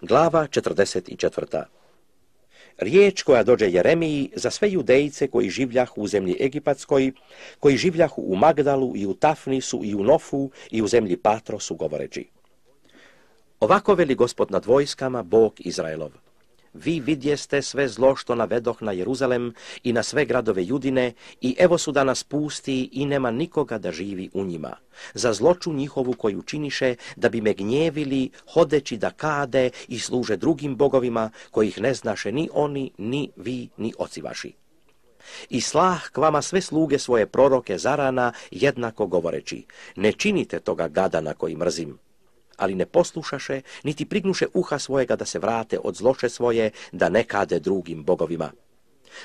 Glava 44. Riječ koja dođe Jeremiji za sve judejce koji življahu u zemlji Egipatskoj, koji življahu u Magdalu i u Tafnisu i u Nofu i u zemlji Patrosu govoreći. Ovako veli gospod nad vojskama, Bog Izraelov. Vi vidjeste sve zlo što navedoh na Jeruzalem i na sve gradove Judine i evo su danas pusti i nema nikoga da živi u njima. Za zloču njihovu koju činiše da bi me gnjevili hodeći da kade i služe drugim bogovima kojih ne znaše ni oni, ni vi, ni oci vaši. I slah k vama sve sluge svoje proroke zarana jednako govoreći, ne činite toga gada na koji mrzim ali ne poslušaše, niti prignuše uha svojega da se vrate od zloše svoje, da ne kade drugim bogovima.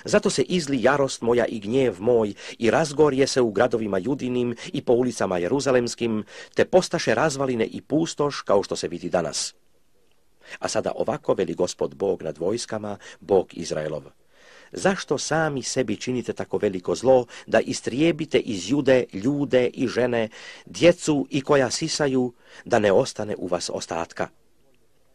Zato se izli jarost moja i gnjev moj i razgorje se u gradovima judinim i po ulicama jeruzalemskim, te postaše razvaline i pustoš kao što se vidi danas. A sada ovako veli gospod Bog nad vojskama, Bog Izraelov. Zašto sami sebi činite tako veliko zlo, da istrijebite iz jude ljude i žene, djecu i koja sisaju, da ne ostane u vas ostatka?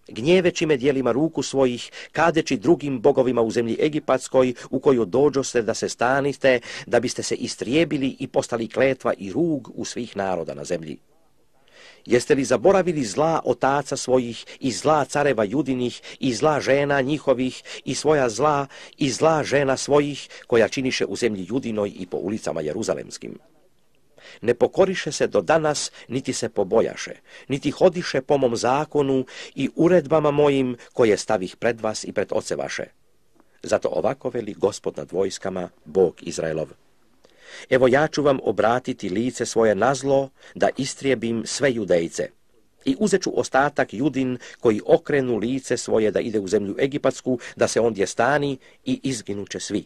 Gnjeveći me dijelima ruku svojih, kadeći drugim bogovima u zemlji Egipatskoj, u koju dođoste da se staniste, da biste se istrijebili i postali kletva i rug u svih naroda na zemlji. Jeste li zaboravili zla otaca svojih i zla careva judinih i zla žena njihovih i svoja zla i zla žena svojih koja činiše u zemlji judinoj i po ulicama jeruzalemskim? Ne pokoriše se do danas, niti se pobojaše, niti hodiše po mom zakonu i uredbama mojim koje stavih pred vas i pred oce vaše. Zato ovako veli gospod nad vojskama, Bog Izraelov. Evo ja ću vam obratiti lice svoje na zlo, da istrijebim sve judejce. I uzet ću ostatak judin koji okrenu lice svoje da ide u zemlju Egipatsku, da se ondje stani i izginuće svi.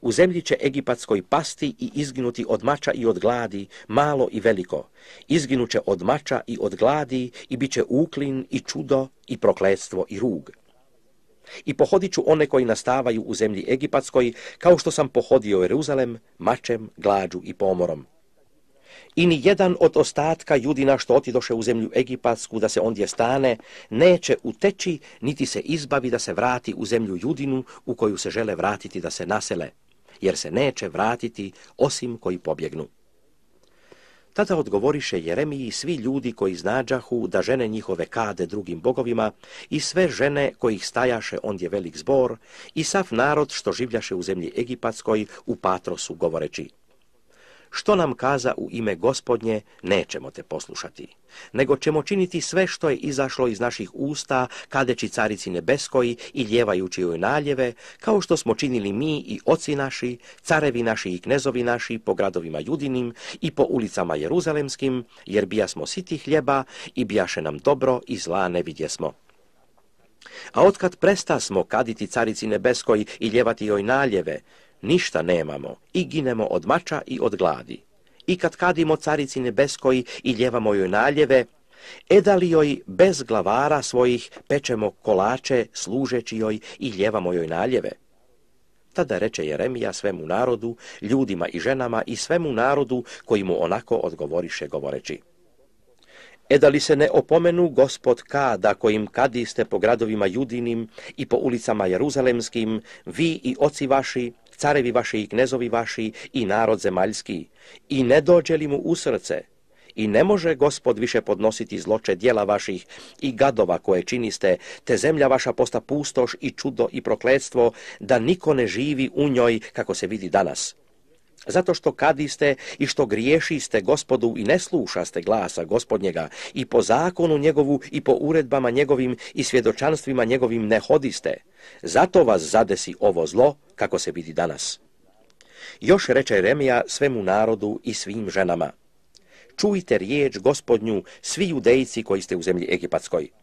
U zemlji će Egipatskoj pasti i izginuti od mača i od gladi, malo i veliko. Izginuće od mača i od gladi i bit će uklin i čudo i prokletstvo i rug i pohodit ću one koji nastavaju u zemlji Egipatskoj, kao što sam pohodio Jeruzalem, mačem, glađu i pomorom. I ni jedan od ostatka judina što otidoše u zemlju Egipatsku da se ondje stane, neće uteći, niti se izbavi da se vrati u zemlju judinu u koju se žele vratiti da se nasele, jer se neće vratiti osim koji pobjegnu. Tada odgovoriše Jeremiji svi ljudi koji znađahu da žene njihove kade drugim bogovima i sve žene kojih stajaše ondje velik zbor i sav narod što življaše u zemlji Egipatskoj u Patrosu govoreći što nam kaza u ime gospodnje, nećemo te poslušati, nego ćemo činiti sve što je izašlo iz naših usta, kadeći carici nebeskoj i ljevajući joj naljeve, kao što smo činili mi i oci naši, carevi naši i knezovi naši po gradovima judinim i po ulicama jeruzalemskim, jer bija smo siti hljeba i bijaše nam dobro i zla ne vidjesmo. A otkad presta smo kaditi carici nebeskoj i ljevati joj naljeve, ništa nemamo i ginemo od mača i od gladi. I kad kadimo carici nebeskoj i ljevamo joj naljeve, edali joj bez glavara svojih pečemo kolače služeći joj i ljevamo joj naljeve. Tada reče Jeremija svemu narodu, ljudima i ženama i svemu narodu koji mu onako odgovoriše govoreći. E da li se ne opomenu gospod kada kojim kadiste po gradovima judinim i po ulicama jeruzalemskim, vi i oci vaši, carevi vaši i knezovi vaši i narod zemaljski, i ne dođe li mu u srce, i ne može gospod više podnositi zloče dijela vaših i gadova koje činiste, te zemlja vaša posta pustoš i čudo i prokletstvo, da niko ne živi u njoj kako se vidi danas. Zato što kadiste i što griješiste gospodu i ne slušaste glasa gospodnjega i po zakonu njegovu i po uredbama njegovim i svjedočanstvima njegovim ne hodiste. Zato vas zadesi ovo zlo kako se vidi danas. Još reče Remija svemu narodu i svim ženama. Čujte riječ gospodnju svi judejci koji ste u zemlji Egipatskoj.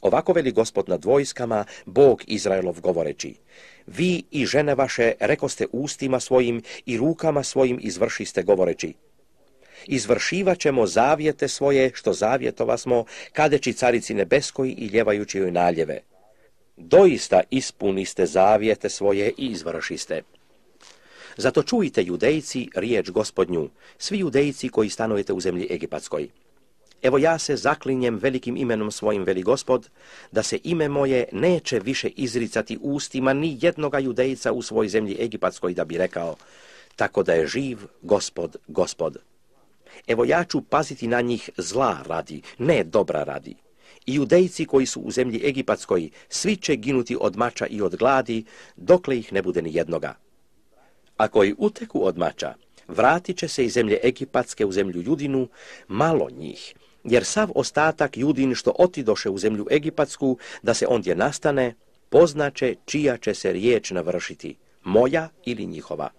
Ovako veli gospod nad vojskama, Bog Izraelov govoreći. Vi i žene vaše rekoste ustima svojim i rukama svojim izvršiste govoreći. Izvršivat ćemo zavjete svoje što zavjetova smo, kadeći carici nebeskoj i ljevajući joj naljeve. Doista ispuniste zavjete svoje i izvršiste. Zato čujte judejci riječ gospodnju, svi judejci koji stanujete u zemlji Egipatskoj. Evo ja se zaklinjem velikim imenom svojim, veli gospod, da se ime moje neće više izricati ustima ni jednoga judejca u svoj zemlji Egipatskoj da bi rekao, tako da je živ gospod, gospod. Evo ja ću paziti na njih zla radi, ne dobra radi. I judejci koji su u zemlji Egipatskoj, svi će ginuti od mača i od gladi, dokle ih ne bude ni jednoga. A koji uteku od mača, vratit će se iz zemlje Egipatske u zemlju Judinu, malo njih, jer sav ostatak Judin što otidoše u zemlju Egipatsku, da se ondje nastane, poznaće čija će se riječ navršiti, moja ili njihova.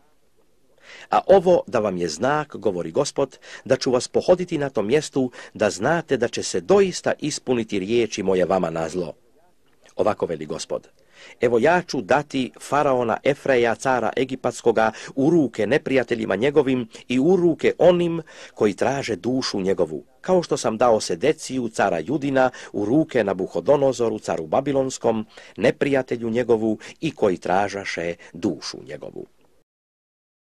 A ovo da vam je znak, govori gospod, da ću vas pohoditi na tom mjestu, da znate da će se doista ispuniti riječi moje vama na zlo. Ovako veli gospod. Evo ja ću dati faraona Efreja, cara Egipatskoga, u ruke neprijateljima njegovim i u ruke onim koji traže dušu njegovu, kao što sam dao Sedeciju, cara Judina, u ruke na Buhodonozoru, caru Babilonskom, neprijatelju njegovu i koji tražaše dušu njegovu.